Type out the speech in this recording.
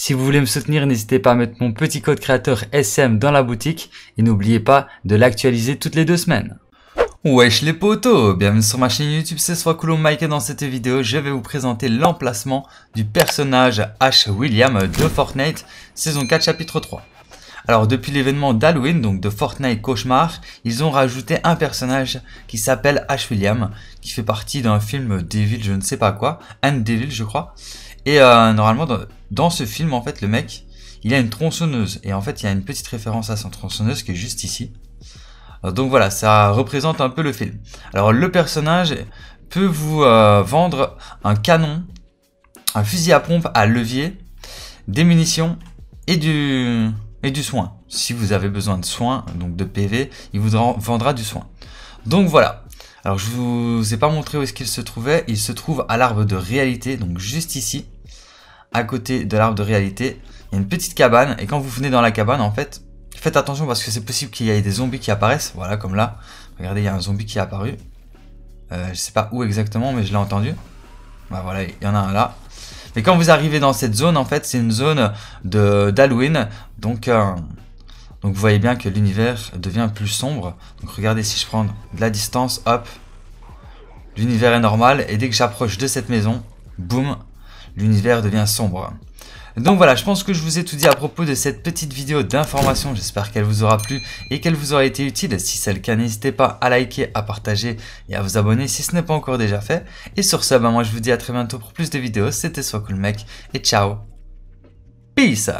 Si vous voulez me soutenir, n'hésitez pas à mettre mon petit code créateur SM dans la boutique et n'oubliez pas de l'actualiser toutes les deux semaines. Wesh les potos, bienvenue sur ma chaîne YouTube, c'est Coulon Mike. Et dans cette vidéo, je vais vous présenter l'emplacement du personnage Ash William de Fortnite, saison 4, chapitre 3. Alors depuis l'événement d'Halloween, donc de Fortnite Cauchemar, ils ont rajouté un personnage qui s'appelle Ash William, qui fait partie d'un film Devil, je ne sais pas quoi, un Devil je crois, et euh, normalement, dans, ce film, en fait, le mec, il a une tronçonneuse. Et en fait, il y a une petite référence à son tronçonneuse qui est juste ici. Euh, donc voilà, ça représente un peu le film. Alors le personnage peut vous euh, vendre un canon, un fusil à pompe à levier, des munitions et du, et du soin. Si vous avez besoin de soins, donc de PV, il vous vendra du soin. Donc voilà, alors je vous ai pas montré où est-ce qu'il se trouvait. Il se trouve à l'arbre de réalité, donc juste ici à côté de l'arbre de réalité, il y a une petite cabane, et quand vous venez dans la cabane, en fait, faites attention parce que c'est possible qu'il y ait des zombies qui apparaissent, voilà, comme là. Regardez, il y a un zombie qui est apparu. Euh, je sais pas où exactement, mais je l'ai entendu. Bah voilà, il y en a un là. Mais quand vous arrivez dans cette zone, en fait, c'est une zone d'Halloween, donc... Euh, donc vous voyez bien que l'univers devient plus sombre. Donc regardez si je prends de la distance, hop. L'univers est normal et dès que j'approche de cette maison, boum, l'univers devient sombre. Donc voilà, je pense que je vous ai tout dit à propos de cette petite vidéo d'information. J'espère qu'elle vous aura plu et qu'elle vous aura été utile. Si c'est le cas, n'hésitez pas à liker, à partager et à vous abonner si ce n'est pas encore déjà fait. Et sur ce, bah moi je vous dis à très bientôt pour plus de vidéos. C'était Soit Cool Mec et ciao. Peace